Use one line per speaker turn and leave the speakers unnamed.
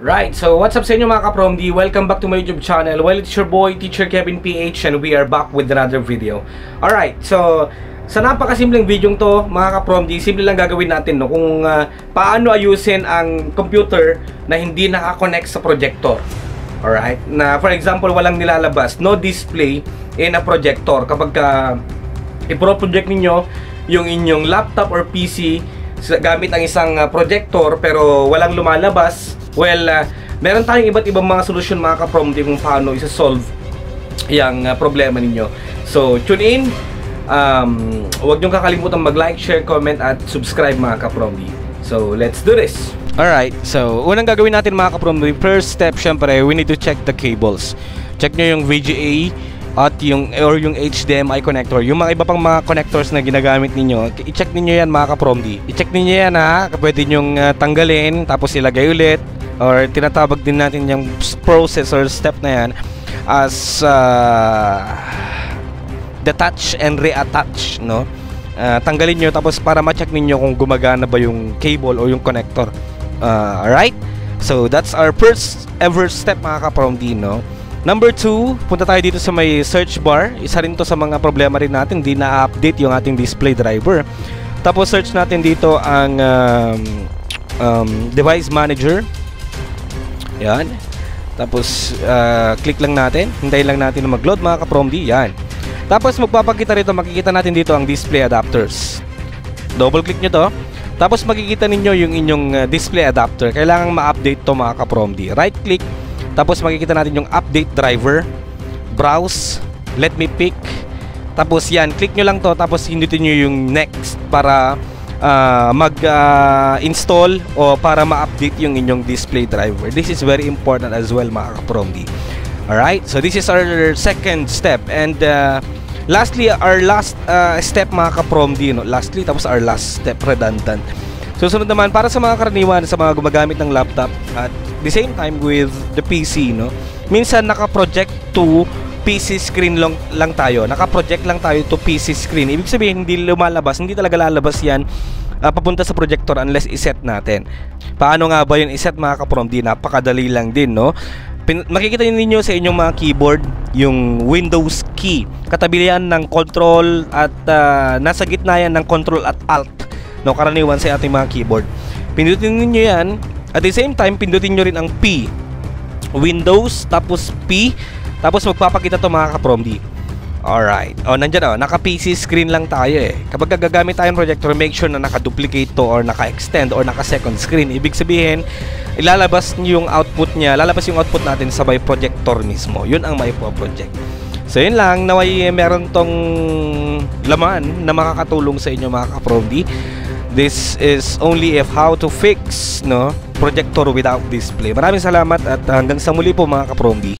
Right, so what's up sa inyo mga kapromdi? Welcome back to my YouTube channel. Well, it's your boy, Teacher Kevin PH and we are back with another video. Alright, so sa napakasimpleng video to mga kapromdi, simple lang gagawin natin no, kung uh, paano ayusin ang computer na hindi nakakonect sa projector. Alright, na for example walang nilalabas, no display in a projector kapag uh, i-project ninyo yung inyong laptop or PC gamit ang isang uh, projector pero walang lumalabas Well, uh, meron tayong iba't ibang mga solusyon mga ka-prom kung paano isa-solve yung uh, problema ninyo. So, tune in. Um, huwag niyong kakalimutan mag-like, share, comment, at subscribe mga ka-prom So, let's do this! Alright, so unang gagawin natin mga ka-prom first step syempre, we need to check the cables. Check nyo yung VGA at yung or yung HDMI connector. Yung mga iba pang mga connectors na ginagamit ninyo, i-check niyo yan mga ka-prom I-check niyo yan ha, pwede niyo uh, tanggalin tapos ilagay ulit or tinatawag din natin yung process or step na yan as uh, detach and reattach no uh, tanggalin nyo tapos para ma-check ninyo kung gumagana ba yung cable o yung connector uh, alright so that's our first ever step mga kapromdi no Number 2, punta tayo dito sa may search bar. Isa rin to sa mga problema rin natin, hindi na-update yung ating display driver. Tapos search natin dito ang um, um, device manager. Yan. Tapos, uh, click lang natin. Hintayin lang natin na mag-load mga ka-PROMD. Yan. Tapos, magpapakita rito, makikita natin dito ang display adapters. Double click nyo to. Tapos, makikita ninyo yung inyong uh, display adapter. Kailangan ma-update to mga ka-PROMD. Right click. Tapos, makikita natin yung update driver. Browse. Let me pick. Tapos, yan. Click nyo lang to. Tapos, hindutin nyo yung next para uh, mag-install uh, o para ma-update yung inyong display driver. This is very important as well mga ka-PROMD. Alright, so this is our second step and uh, lastly, our last uh, step mga ka-PROMD, no? lastly tapos our last step redundant. Susunod naman para sa mga karaniwan sa mga gumagamit ng laptop at the same time with the PC, no? Minsan naka-project to PC screen lang, lang tayo. Naka-project lang tayo to PC screen. Ibig sabihin, hindi lumalabas, hindi talaga lalabas yan uh, papunta sa projector unless iset natin. Paano nga ba yung iset mga kaprom? Di napakadali lang din, no? Pin- makikita niyo sa inyong mga keyboard yung Windows key. Katabi yan ng control at uh, nasa gitna yan ng control at alt. No, karaniwan sa ating mga keyboard. Pindutin niyo yan. At the same time, pindutin niyo rin ang P. Windows, tapos P, tapos magpapakita to mga ka-PROMD. Alright. O, oh, nandyan o. Oh, naka-PC screen lang tayo eh. Kapag gagamit tayong projector, make sure na naka-duplicate to or naka-extend or naka-second screen. Ibig sabihin, ilalabas yung output niya, lalabas yung output natin sa may projector mismo. Yun ang may project. So, yun lang. Naway meron tong laman na makakatulong sa inyo mga ka-PROMD. This is only if how to fix no projector without display. Maraming salamat at hanggang sa muli po mga ka-PROMD.